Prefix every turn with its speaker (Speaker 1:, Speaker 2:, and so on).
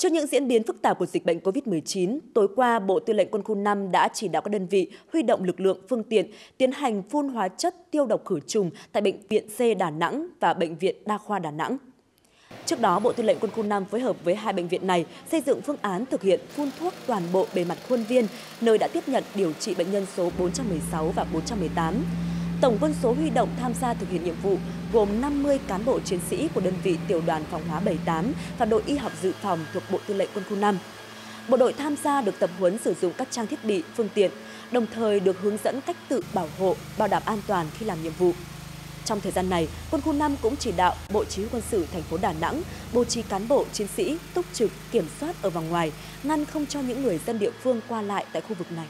Speaker 1: Trước những diễn biến phức tạp của dịch bệnh COVID-19, tối qua Bộ Tư lệnh Quân khu 5 đã chỉ đạo các đơn vị huy động lực lượng phương tiện tiến hành phun hóa chất tiêu độc khử trùng tại Bệnh viện C Đà Nẵng và Bệnh viện Đa khoa Đà Nẵng. Trước đó, Bộ Tư lệnh Quân khu 5 phối hợp với hai bệnh viện này xây dựng phương án thực hiện phun thuốc toàn bộ bề mặt khuôn viên, nơi đã tiếp nhận điều trị bệnh nhân số 416 và 418. Tổng quân số huy động tham gia thực hiện nhiệm vụ gồm 50 cán bộ chiến sĩ của đơn vị tiểu đoàn phòng hóa 78 và đội y học dự phòng thuộc Bộ Tư lệnh Quân khu 5. Bộ đội tham gia được tập huấn sử dụng các trang thiết bị, phương tiện, đồng thời được hướng dẫn cách tự bảo hộ, bảo đảm an toàn khi làm nhiệm vụ. Trong thời gian này, Quân khu 5 cũng chỉ đạo Bộ Chỉ huy quân sự thành phố Đà Nẵng bố trí cán bộ chiến sĩ túc trực kiểm soát ở vòng ngoài, ngăn không cho những người dân địa phương qua lại tại khu vực này.